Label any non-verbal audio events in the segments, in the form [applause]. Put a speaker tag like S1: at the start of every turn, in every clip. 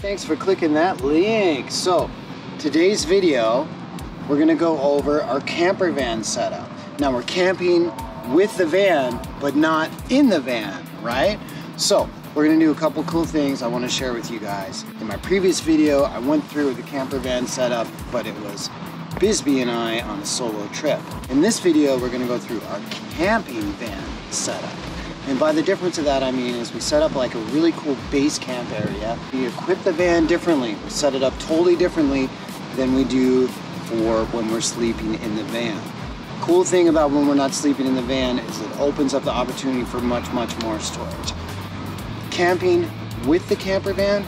S1: Thanks for clicking that link. So, today's video, we're gonna go over our camper van setup. Now we're camping with the van, but not in the van, right? So, we're gonna do a couple cool things I wanna share with you guys. In my previous video, I went through the camper van setup, but it was Bisbee and I on a solo trip. In this video, we're gonna go through our camping van setup. And by the difference of that, I mean is we set up like a really cool base camp area. We equip the van differently. We set it up totally differently than we do for when we're sleeping in the van. Cool thing about when we're not sleeping in the van is it opens up the opportunity for much, much more storage. Camping with the camper van,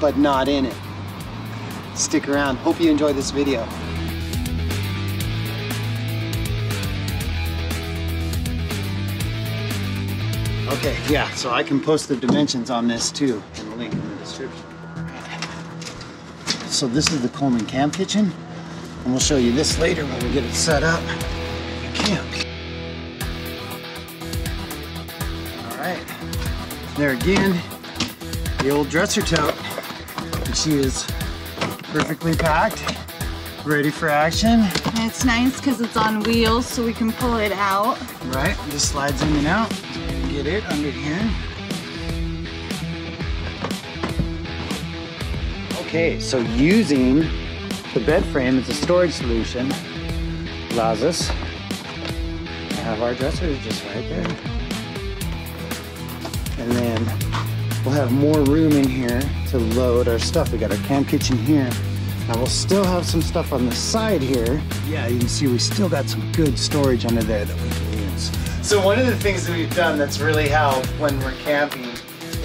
S1: but not in it. Stick around. Hope you enjoy this video. Okay, yeah, so I can post the dimensions on this too in the link in the description. So this is the Coleman Camp Kitchen, and we'll show you this later when we get it set up. Camp. All right, there again, the old dresser tote. And she is perfectly packed, ready for action.
S2: And It's nice because it's on wheels so we can pull it out.
S1: Right, just slides in and out. Get it under here. Okay, so using the bed frame as a storage solution allows us to have our dressers just right there. And then we'll have more room in here to load our stuff. We got our camp kitchen here. Now we'll still have some stuff on the side here. Yeah, you can see we still got some good storage under there that we can. So one of the things that we've done that's really helped when we're camping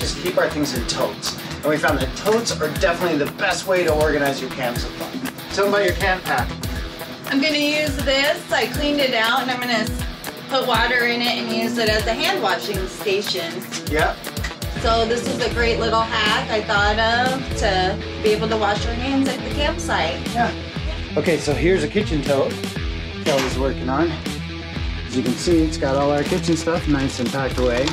S1: is keep our things in totes. And we found that totes are definitely the best way to organize your camp supply. Tell them about your camp pack.
S2: I'm gonna use this. I cleaned it out and I'm gonna put water in it and use it as a hand washing station.
S1: Yep.
S2: So this is a great little hack I thought of to be able to wash your hands at the campsite.
S1: Yeah. Okay, so here's a kitchen tote Kelly's working on. As you can see, it's got all our kitchen stuff nice and packed away.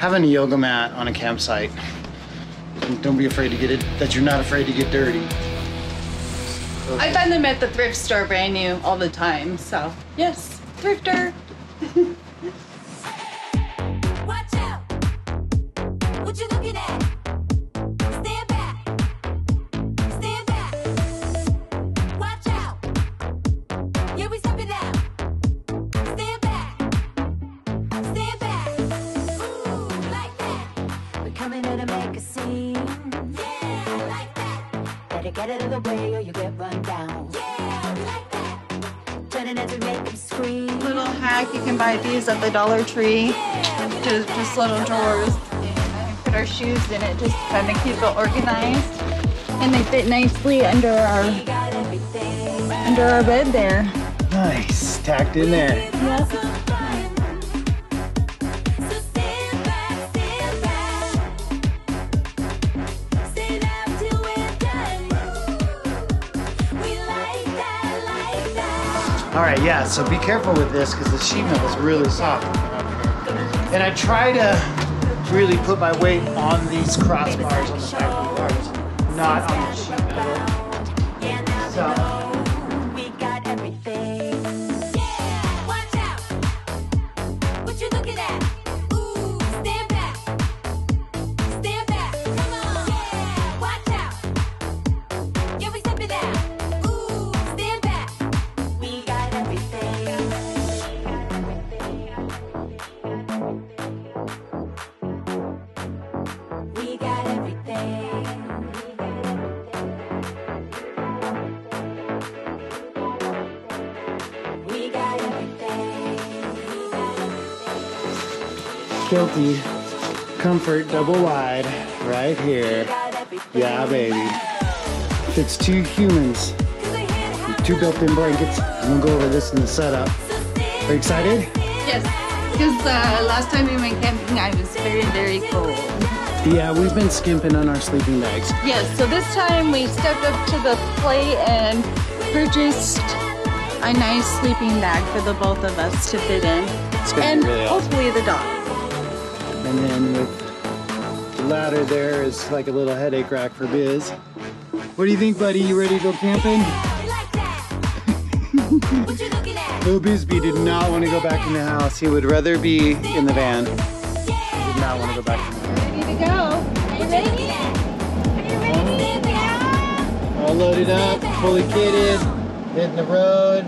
S1: Having a yoga mat on a campsite don't be afraid to get it, that you're not afraid to get dirty.
S2: I find them at the thrift store brand new all the time, so yes, thrifter. [laughs] hack, you can buy these at the Dollar Tree. Just, just little drawers. And put our shoes in it, just kind of keep it organized. And they fit nicely under our
S3: We got everything.
S2: under our bed there.
S1: Nice, tacked in there. All right, yeah, so be careful with this because the sheet metal is really soft. And I try to really put my weight on these crossbars on the back of the bars, not on the sheet Kelty Comfort double wide right here. Yeah, baby. Fits two humans,
S3: Cause I had
S1: with two built-in blankets. I'm gonna go over this in the setup. Are you excited?
S2: Yes, because uh, last time we went camping, I was very, very cold.
S1: Yeah, we've been skimping on our sleeping bags.
S2: Yes, so this time we stepped up to the plate and purchased a nice sleeping bag for the both of us to fit in. And
S1: really awesome.
S2: hopefully the dog.
S1: And then with the ladder there is like a little headache rack for Biz. What do you think, buddy? You ready to go camping? [laughs]
S3: You what you looking at?
S1: Little Bisbee did not want to go back in the house. He would rather be in the van. He did not want to go back in the van.
S2: Ready to go.
S3: What you at? Are you ready?
S1: All loaded up, fully kitted, hitting the road.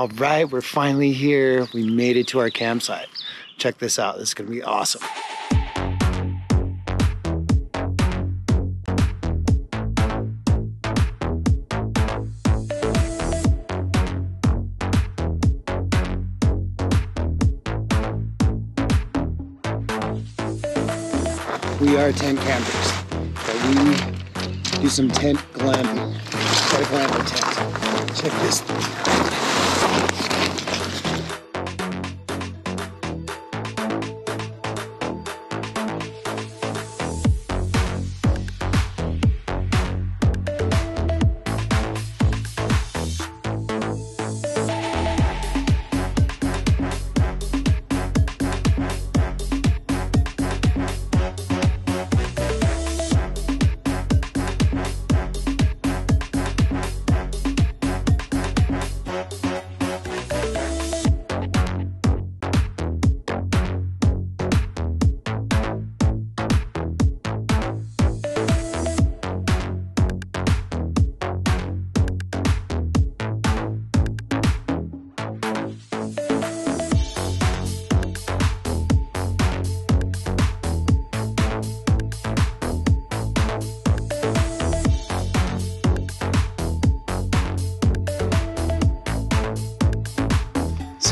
S1: All right, we're finally here. We made it to our campsite. Check this out. This is going to be awesome. We are tent campers, but we do some tent glamping. Got a glamping tent. Check this thing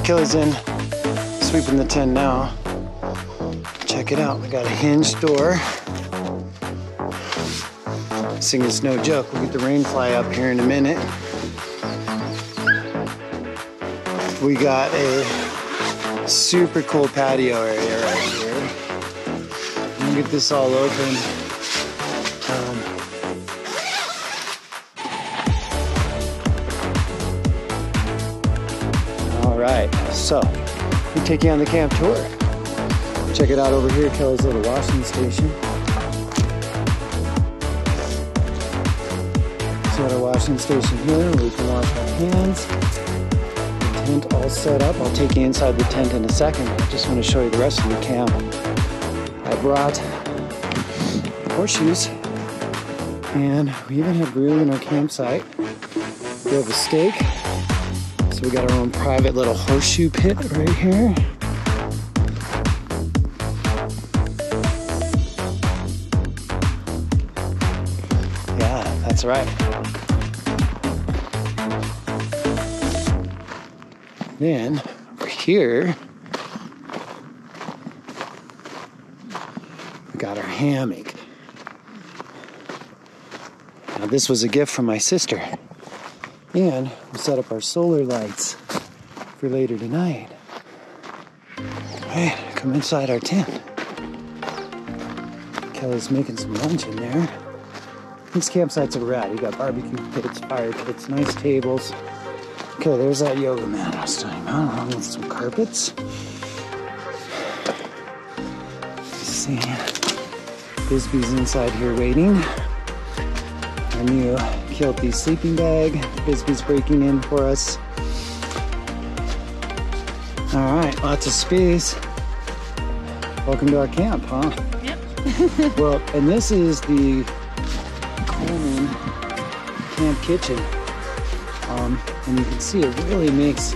S1: Kelly's in sweeping the tent now. Check it out. We got a hinged door. This thing is no joke. We'll get the rain fly up here in a minute. We got a super cool patio area right here. Get this all open. Right, so we take you on the camp tour. Check it out over here, Kelly's little washing station. So got a washing station here where we can wash our hands. The tent all set up. I'll take you inside the tent in a second. I just want to show you the rest of the camp. I brought horseshoes and we even have grill in our campsite. We have a steak. So we got our own private little horseshoe pit right here. Yeah, that's right. Then over here, we got our hammock. Now this was a gift from my sister. And we set up our solar lights for later tonight. Alright, come inside our tent. Kelly's making some lunch in there. These campsites are rad. You got barbecue pits, fire pits, nice tables. Okay, there's that yoga mat I was talking about, along with some carpets. Let's see. Bisbee's inside here waiting. Our new Kelty sleeping bag. Bisbee's breaking in for us. All right, lots of space. Welcome to our camp, huh?
S2: Yep. [laughs] [laughs]
S1: Well, and this is the Coleman camp kitchen. Um, and you can see it really makes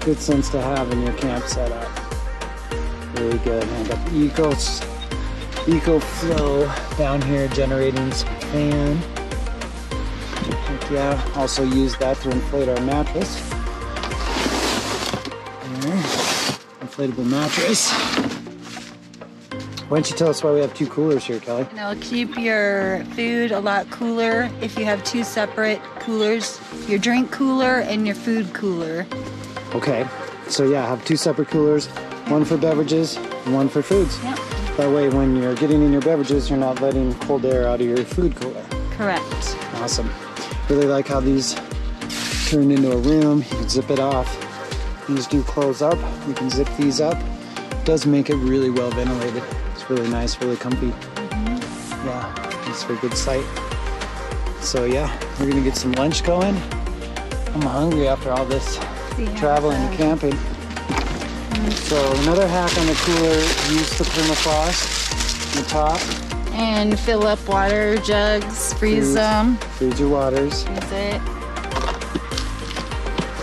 S1: good sense to have in your camp setup. Really good. And I got the Ecos EcoFlow down here generating some fan. Yeah. Also use that to inflate our mattress. There. Inflatable mattress. Why don't you tell us why we have two coolers here, Kelly?
S2: And it'll keep your food a lot cooler if you have two separate coolers your drink cooler and your food cooler.
S1: Okay. So yeah, have two separate coolers, one for beverages, one for foods.
S2: Yep.
S1: That way when you're getting in your beverages, you're not letting cold air out of your food cooler.
S2: Correct.
S1: Awesome. Really like how these turn into a room. You can zip it off. These do close up. You can zip these up. does make it really well ventilated. It's really nice, really comfy. Yeah, it's for good sight. So yeah, we're gonna get some lunch going. I'm hungry after all this
S2: Yeah,
S1: traveling and camping. So another hack on the cooler, use the permafrost on the top.
S2: And fill up water jugs, freeze
S1: Freeze.
S2: them.
S1: Freeze your waters.
S2: Freeze it.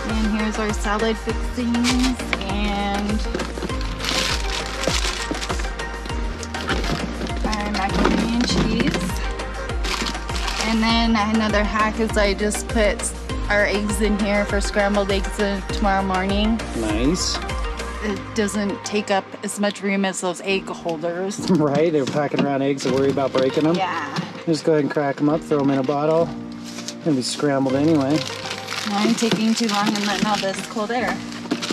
S2: And here's our salad fixings and our macaroni and cheese. And then another hack is I just put our eggs in here for scrambled eggs tomorrow morning.
S1: Nice.
S2: It doesn't take up as much room as those egg holders. [laughs]
S1: right, they're packing around eggs and worry about breaking them.
S2: Yeah.
S1: Just go ahead and crack them up, throw them in a bottle. Gonna be scrambled anyway.
S2: I'm taking too long and letting all this cold air.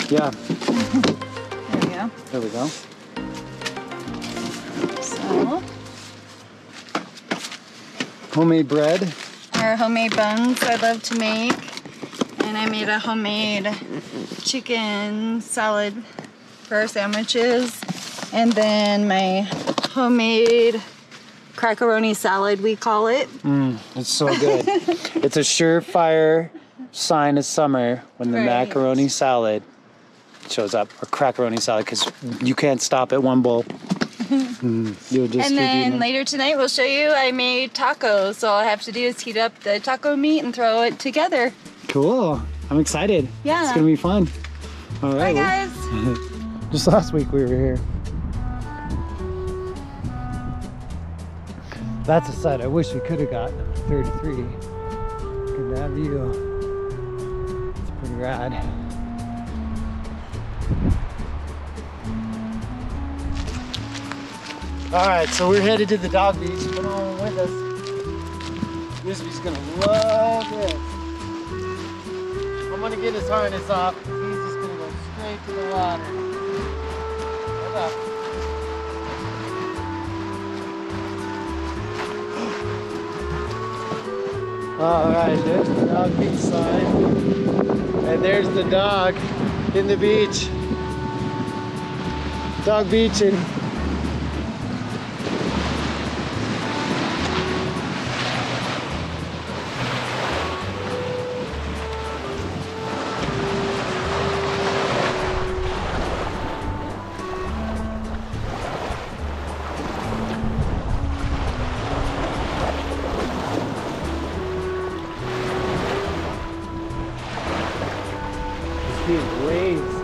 S1: Yeah,
S2: There we go.
S1: there we go.
S2: So,
S1: Homemade bread.
S2: our homemade buns I love to make. And I made a homemade chicken salad for our sandwiches. And then my homemade crackeroni salad, we call it.
S1: It's so good. [laughs] it's a surefire sign of summer when the
S2: Right.
S1: macaroni salad shows up, or crackeroni salad, because you can't stop at one bowl. [laughs] Mm, you'll just
S2: And then later tonight we'll show you I made tacos. So all I have to do is heat up the taco meat and throw it together.
S1: Cool. I'm excited.
S2: Yeah.
S1: It's gonna be fun. All right. Bye
S2: guys. [laughs]
S1: Just last week we were here. That's a sight I wish we could have gotten 33. Good to have you. It's pretty rad. All right, so we're headed to the dog beach. Come on with us. Bisbee's gonna love this. I'm gonna get his harness off. He's just gonna go straight to the water. Hold up. All right, there's the dog beach sign. And there's the dog in the beach. Dog beaching. These waves.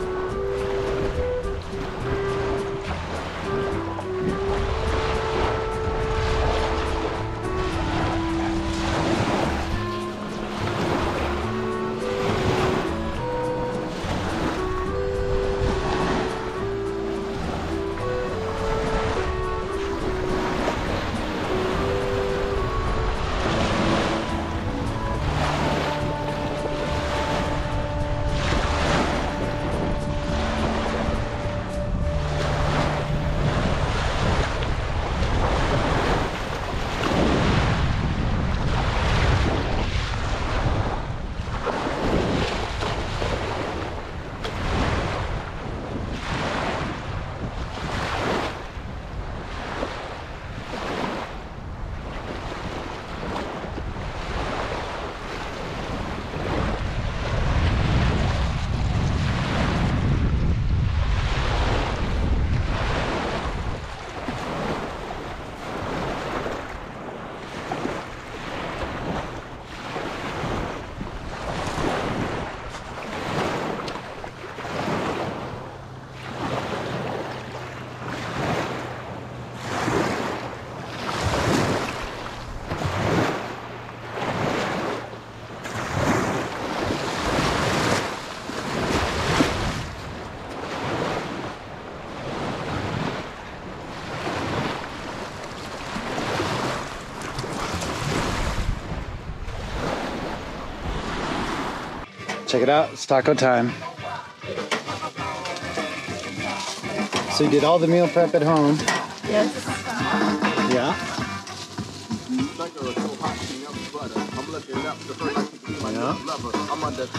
S1: Check it out. It's taco time. So you did all the meal prep at home.
S2: Yes.
S1: Yeah. Yeah.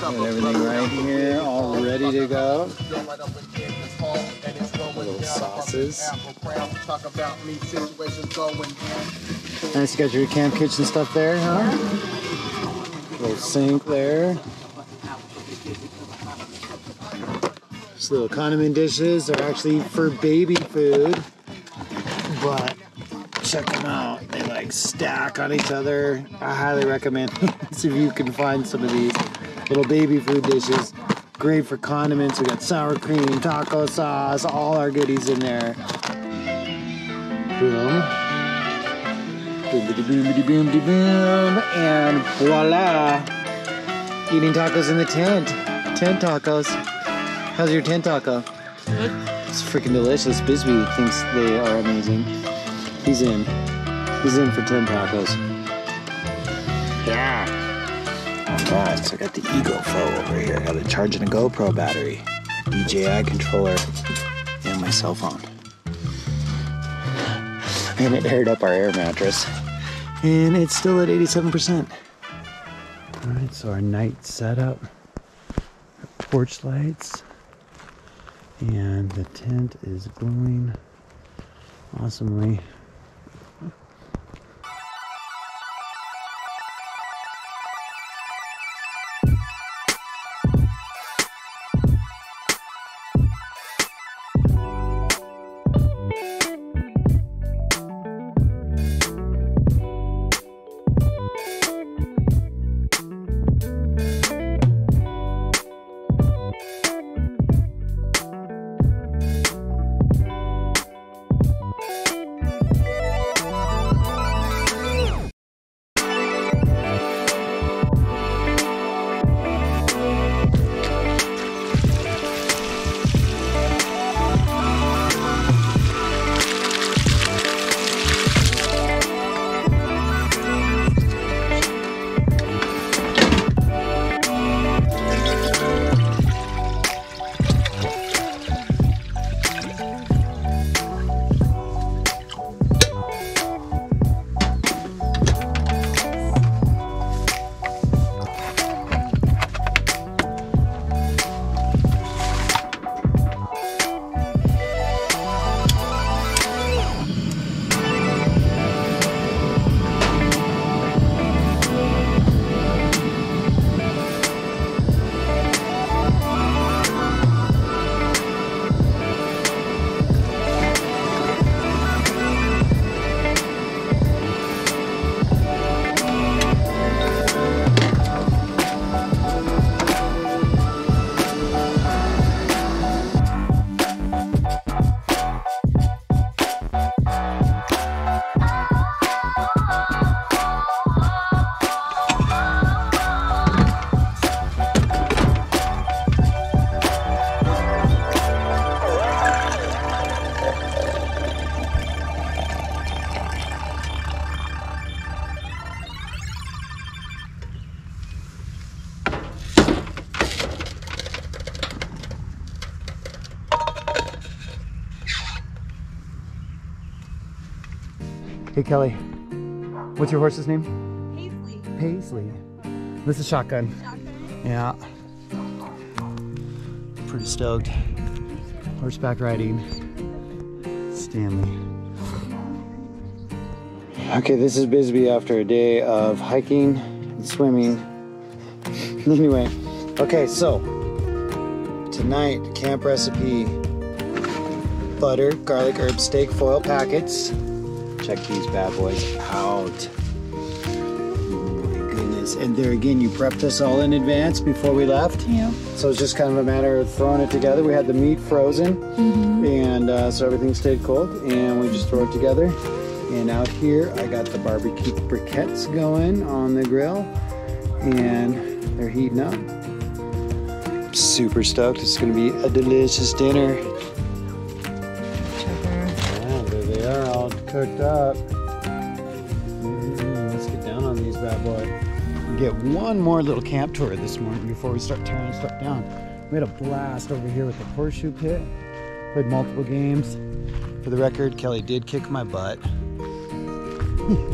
S1: Got everything right here, all ready to go. Little sauces. Nice, you got your camp kitchen stuff there, huh? Little sink there. These little condiment dishes are actually for baby food, but check them out. They like stack on each other. I highly recommend [laughs] see if you can find some of these little baby food dishes. Great for condiments. We got sour cream, taco sauce, all our goodies in there. Boom. Boom, boom, boom, boom, boom, and voila! Eating tacos in the tent. Tent tacos. How's your tent taco? It's freaking delicious. Bisbee thinks they are amazing. He's in. He's in for 10 tacos. Yeah. Alright, so I got the EcoFlow over here. I got it charging a GoPro battery, DJI controller, and my cell phone. [laughs] And it aired up our air mattress. And it's still at 87%. Alright, so our night setup. Porch lights. And the tent is glowing awesomely. Kelly, what's your horse's name?
S2: Paisley.
S1: Paisley. This is Shotgun. Yeah. Pretty stoked. Horseback riding. Stanley. Okay, this is Bisbee after a day of hiking and swimming. [laughs] anyway, okay, so tonight, camp recipe butter, garlic, herb steak foil packets. Check these bad boys out. Oh my goodness. And there again, you prepped this all in advance before we left.
S2: Yeah.
S1: So it's just kind of a matter of throwing it together. We had the meat frozen, and uh, so everything stayed cold, and we just throw it together. And out here, I got the barbecue briquettes going on the grill, and they're heating up. Super stoked. It's going to be a delicious dinner. Cooked up. Mm, let's get down on these bad boys. get one more little camp tour this morning before we start tearing stuff down. We had a blast over here with the horseshoe pit. Played multiple games. For the record, Kelly did kick my butt. [laughs]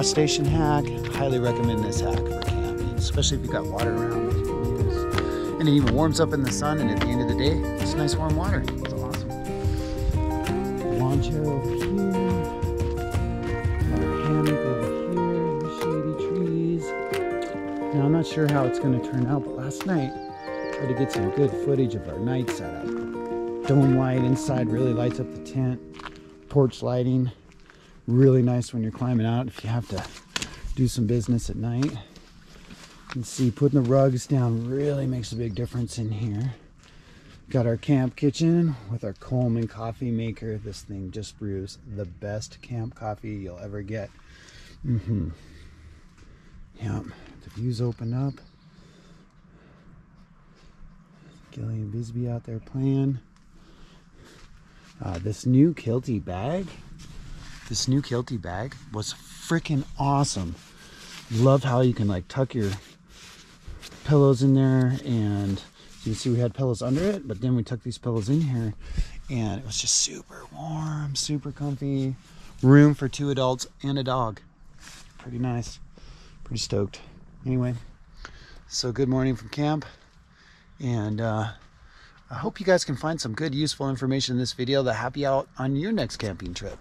S1: Wash station hack. Highly recommend this hack for camping, especially if you've got water around. And it even warms up in the sun, and at the end of the day, it's nice warm water. It's awesome. Lawn chair over here. Our hammock over here. The shady trees. Now I'm not sure how it's going to turn out, but last night I tried to get some good footage of our night setup. Dome light inside really lights up the tent. Porch lighting, really nice when you're climbing out if you have to do some business at night. You can see putting the rugs down really makes a big difference in here. Got our camp kitchen with our Coleman coffee maker. This thing just brews the best camp coffee you'll ever get. Mm-hmm. Yep. The views open up. Gillian Bisbee out there playing. Uh, this new Kelty bag, this new Kelty bag was freaking awesome. Love how you can like tuck your pillows in there and you can see we had pillows under it, but then we tucked these pillows in here and it was just super warm, super comfy. Room for two adults and a dog. Pretty nice. Pretty stoked. Anyway, so good morning from camp. And uh, I hope you guys can find some good, useful information in this video to help you out on your next camping trip.